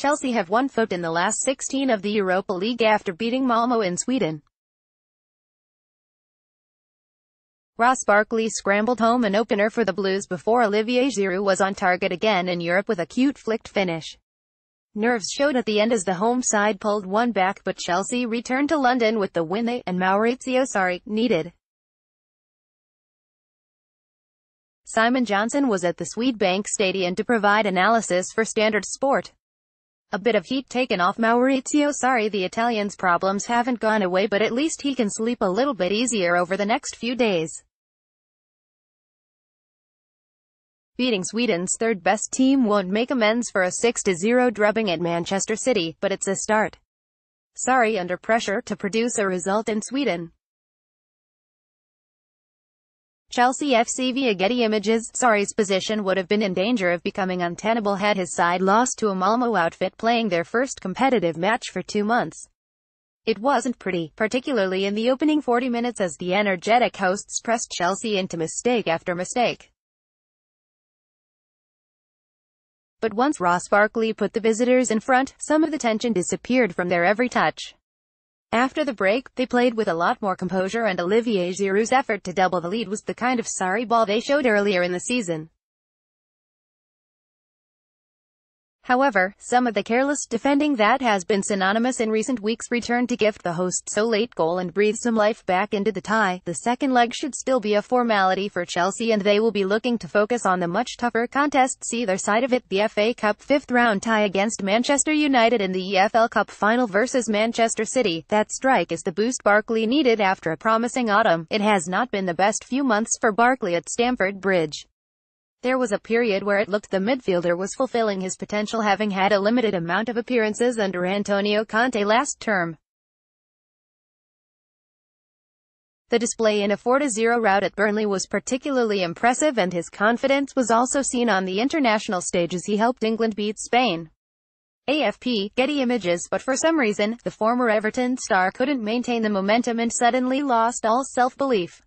Chelsea have one foot in the last 16 of the Europa League after beating Malmo in Sweden. Ross Barkley scrambled home an opener for the Blues before Olivier Giroud was on target again in Europe with a cute flicked finish. Nerves showed at the end as the home side pulled one back but Chelsea returned to London with the win they, and Maurizio Sarri, needed. Simon Johnson was at the Swedbank Stadium to provide analysis for Standard Sport. A bit of heat taken off Maurizio Sarri the Italian's problems haven't gone away but at least he can sleep a little bit easier over the next few days. Beating Sweden's third-best team won't make amends for a 6-0 drubbing at Manchester City, but it's a start. Sarri under pressure to produce a result in Sweden. Chelsea FC via Getty Images, Sarri's position would have been in danger of becoming untenable had his side lost to a Malmo outfit playing their first competitive match for two months. It wasn't pretty, particularly in the opening 40 minutes as the energetic hosts pressed Chelsea into mistake after mistake. But once Ross Barkley put the visitors in front, some of the tension disappeared from their every touch. After the break, they played with a lot more composure and Olivier Giroud's effort to double the lead was the kind of Sarri ball they showed earlier in the season. However, some of the careless defending that has been synonymous in recent weeks returned to gift the hosts a late goal and breathe some life back into the tie. The second leg should still be a formality for Chelsea and they will be looking to focus on the much tougher contests either side of it. The FA Cup fifth round tie against Manchester United in the EFL Cup final versus Manchester City. That strike is the boost Barkley needed after a promising autumn. It has not been the best few months for Barkley at Stamford Bridge. There was a period where it looked the midfielder was fulfilling his potential having had a limited amount of appearances under Antonio Conte last term. The display in a 4-0 rout at Burnley was particularly impressive and his confidence was also seen on the international stage as he helped England beat Spain. AFP, Getty Images but for some reason, the former Everton star couldn't maintain the momentum and suddenly lost all self-belief.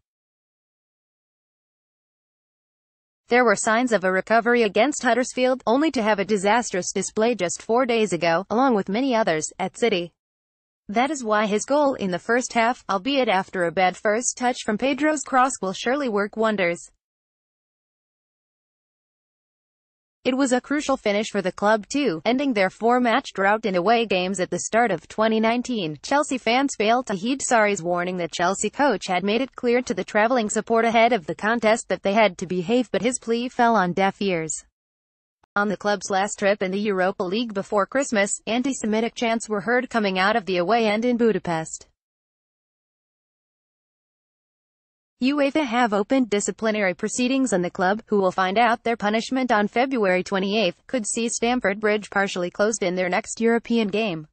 There were signs of a recovery against Huddersfield, only to have a disastrous display just four days ago, along with many others, at City. That is why his goal in the first half, albeit after a bad first touch from Pedro's cross will surely work wonders. It was a crucial finish for the club too, ending their four-match drought in away games at the start of 2019. Chelsea fans failed to heed Sarri's warning that Chelsea coach had made it clear to the travelling support ahead of the contest that they had to behave but his plea fell on deaf ears. On the club's last trip in the Europa League before Christmas, anti-Semitic chants were heard coming out of the away end in Budapest. UEFA have opened disciplinary proceedings on the club, who will find out their punishment on February 28, could see Stamford Bridge partially closed in their next European game.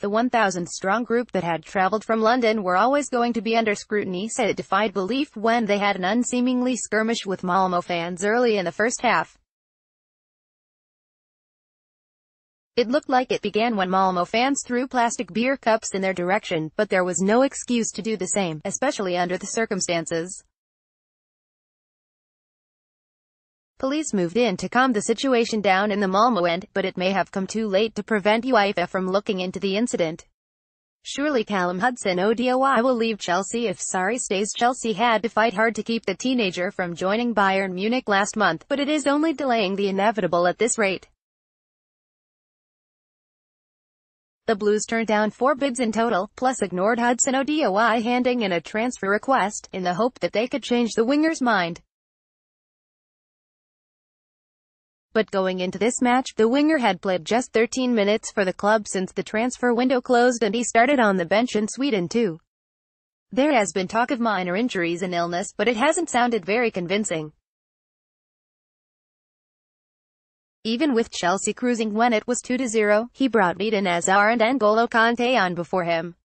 The 1,000-strong group that had travelled from London were always going to be under scrutiny said it defied belief when they had an unseemingly skirmish with Malmo fans early in the first half. It looked like it began when Malmo fans threw plastic beer cups in their direction, but there was no excuse to do the same, especially under the circumstances. Police moved in to calm the situation down in the Malmo end, but it may have come too late to prevent UEFA from looking into the incident. Surely Callum Hudson-Odoi oh will leave Chelsea if Sarri stays Chelsea had to fight hard to keep the teenager from joining Bayern Munich last month, but it is only delaying the inevitable at this rate. The Blues turned down four bids in total, plus ignored Hudson-Odoi handing in a transfer request, in the hope that they could change the winger's mind. But going into this match, the winger had played just 13 minutes for the club since the transfer window closed and he started on the bench in Sweden too. There has been talk of minor injuries and illness, but it hasn't sounded very convincing. Even with Chelsea cruising when it was 2-0, he brought Eden Hazard and N'Golo Kante on before him.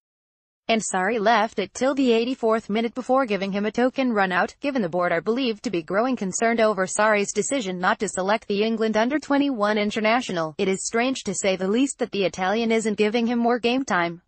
And Sarri left it till the 84th minute before giving him a token run-out, given the board are believed to be growing concerned over Sarri's decision not to select the England under-21 international. It is strange to say the least that the Italian isn't giving him more game time.